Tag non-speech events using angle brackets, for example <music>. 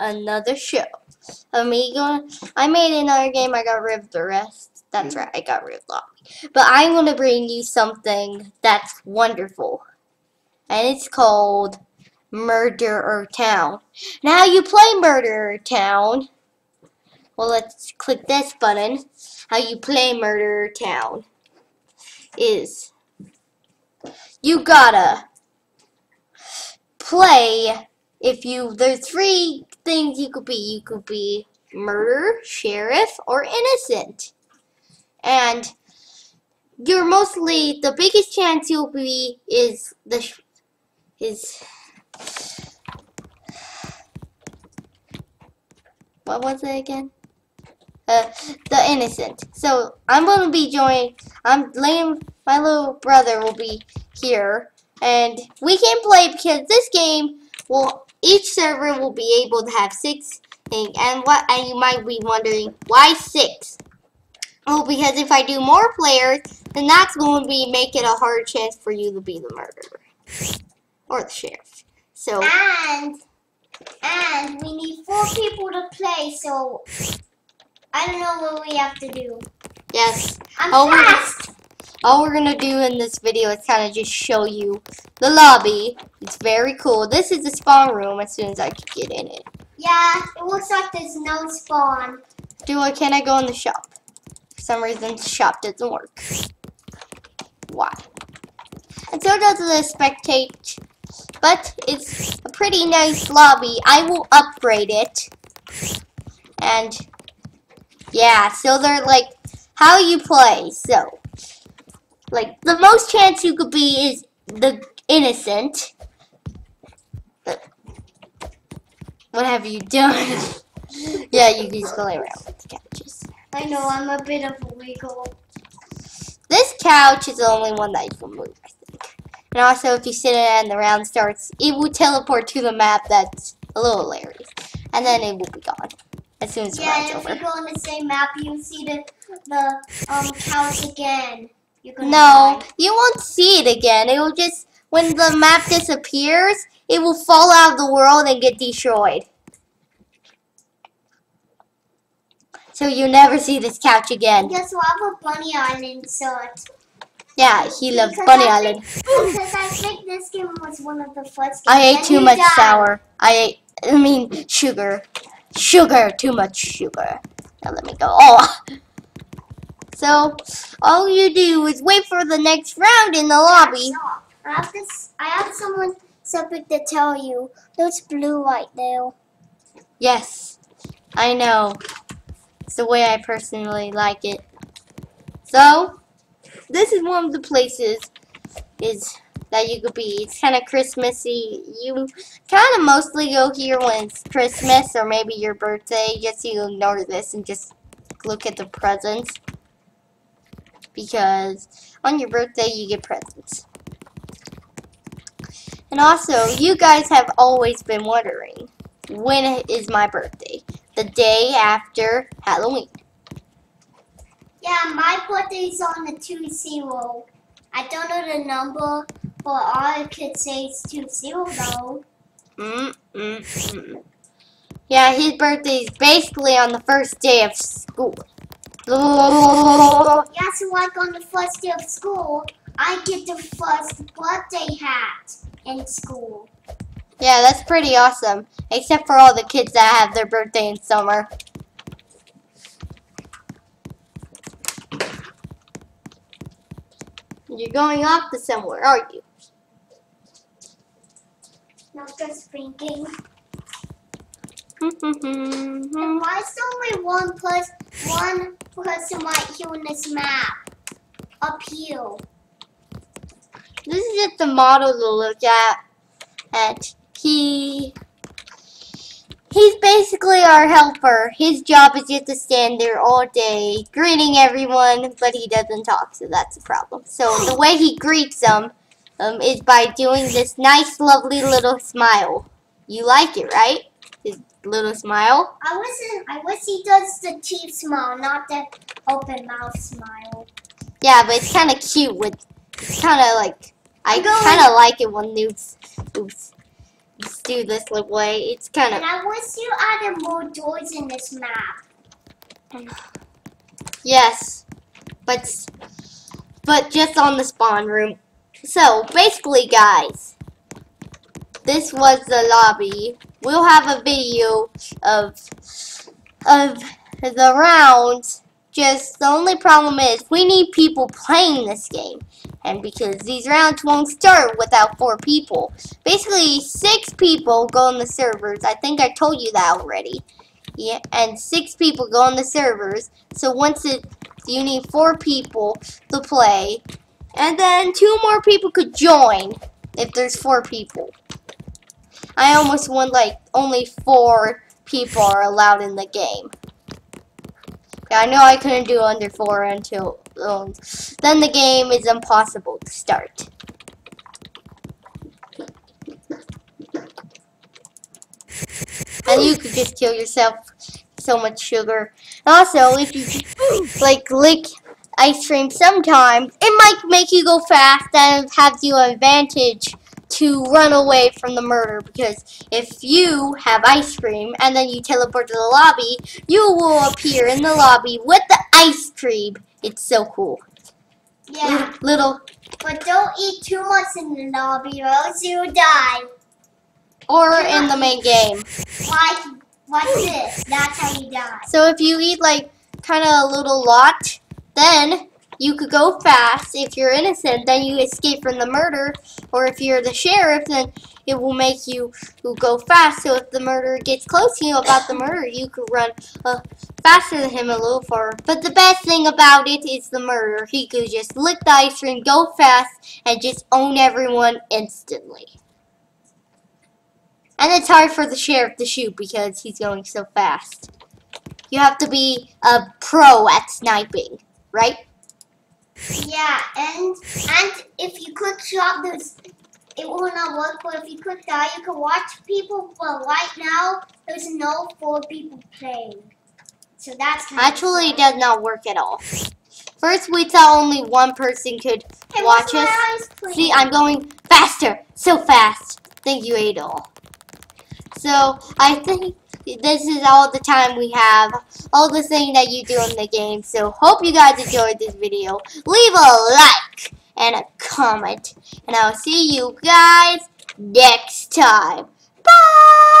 another show. Amigo, I made another game. I got rid of the rest. That's right. I got rid of Lobby. But I'm going to bring you something that's wonderful. And it's called Murderer Town. Now you play Murderer Town. Well, let's click this button. How you play Murderer Town is you gotta play if you there's three things you could be. You could be murderer, sheriff, or innocent. And you're mostly the biggest chance you'll be is the is what was it again? Uh, the innocent. So I'm to be joining. I'm laying. My little brother will be here, and we can play because this game will. Each server will be able to have six things, and what? And you might be wondering why six? Oh, because if I do more players, then that's going to be make it a hard chance for you to be the murderer or the sheriff. So And and we need four people to play, so I don't know what we have to do. yes, I'm Oh, fast. All we're gonna do in this video is kind of just show you the lobby. It's very cool. This is the spawn room. As soon as I can get in it. Yeah, it looks like there's no spawn. Do I? Can I go in the shop? For some reason, the shop doesn't work. Why? And so does the spectate. But it's a pretty nice lobby. I will upgrade it. And yeah, so they're like how you play. So like the most chance you could be is the innocent. What have you done? <laughs> yeah, you can just play around with the couches. I know I'm a bit of a wiggle. This couch is the only one that you can move, I think. And also, if you sit in it and the round starts, it will teleport to the map that's a little hilarious. And then it will be gone as soon as the Yeah, round's and if over. we go on the same map, you see the the um couch again. No, die. you won't see it again. It will just, when the map disappears, it will fall out of the world and get destroyed. So you never see this couch again. Guess what? I have a bunny island shirt. Yeah, he loves Bunny I Island. Think, because I think this game was one of the first games. I ate too much died. sour. I ate, I mean, sugar. Sugar, too much sugar. Now let me go. Oh. So, all you do is wait for the next round in the lobby. I have this. I have someone something to tell you. There's blue right there. Yes, I know. It's the way I personally like it. So, this is one of the places is that you could be. It's kind of Christmassy. You kind of mostly go here when it's Christmas or maybe your birthday. Just you ignore this and just look at the presents. Because on your birthday you get presents. And also, you guys have always been wondering when is my birthday? The day after Halloween. Yeah, my birthday's on the two zero. I don't know the number, but all I could say is two zero though. Mm, mm, mm. Yeah, his birthday is basically on the first day of school. Yeah, so like on the first day of school, I get the first birthday hat in school. Yeah, that's pretty awesome. Except for all the kids that have their birthday in summer. You're going off to somewhere, are you? Not just thinking. And why is there only one plus one person right here on this map? Up here. This is just the model to look at. And he he's basically our helper. His job is just to stand there all day greeting everyone, but he doesn't talk, so that's a problem. So the way he greets them um, is by doing this nice, lovely little smile. You like it, right? Little smile. I wish I wish he does the teeth smile, not the open mouth smile. Yeah, but it's kind of cute with. It's kind of like I kind of like it when noobs, Let's do this way. It's kind of. And I wish you added more doors in this map. yes, but but just on the spawn room. So basically, guys, this was the lobby. We'll have a video of of the rounds. Just the only problem is we need people playing this game. And because these rounds won't start without four people. Basically, six people go on the servers. I think I told you that already. Yeah, and six people go on the servers. So once it, you need four people to play. And then two more people could join if there's four people. I almost won like only four people are allowed in the game. Yeah, I know I couldn't do under four until um, then the game is impossible to start. And you could just kill yourself so much sugar. Also, if you like lick ice cream sometimes, it might make you go fast and have you advantage to run away from the murder because if you have ice cream and then you teleport to the lobby, you will appear in the lobby with the ice cream. It's so cool. Yeah, Little but don't eat too much in the lobby or else you'll die. or in the main game. Like, like this. That's how you die. So if you eat like kind of a little lot, then you could go fast. If you're innocent, then you escape from the murder. Or if you're the sheriff, then it will make you go fast. So if the murderer gets close to you about the murder, you could run uh, faster than him a little far. But the best thing about it is the murder. He could just lick the ice cream, go fast, and just own everyone instantly. And it's hard for the sheriff to shoot because he's going so fast. You have to be a pro at sniping, right? Yeah, and and if you click shop, there's it will not work. But if you click that, you can watch people. But right now, there's no four people playing. So that's kind Actually, does not work at all. First, we thought only one person could Hey, watch us. See, I'm going faster, so fast. Thank you, Adol. So, I think this is all the time we have, all the thing that you do in the game. So, hope you guys enjoyed this video. Leave a like and a comment, and I'll see you guys next time. Bye!